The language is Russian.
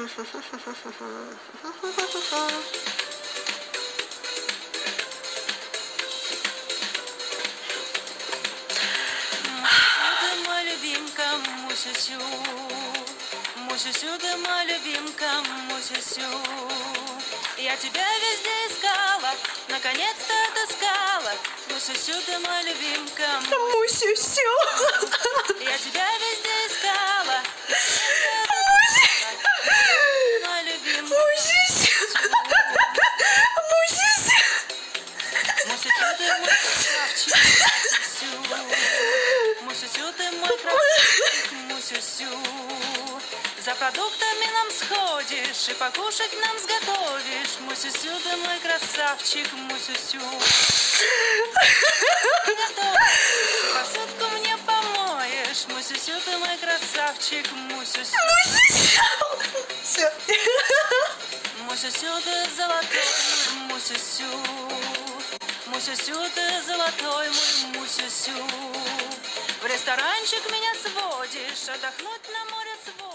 Мусю, мусю, мусю, ты мой любимка, мусю. Я тебя везде искала, наконец-то отыскала. Мусю, ты мой любимка, Мусю-сю. Мусю. За продуктами нам сходишь и покушать нам сготовишь. Мусю, ты мой красавчик, Мусю. Посудку мне помоешь, Мусю, ты мой красавчик, Мусю. Все. Мусю, ты золотой, Мусю. Мусю, ты золотой мой Мусю. В ресторанчик меня сводишь, отдохнуть на море Мусю.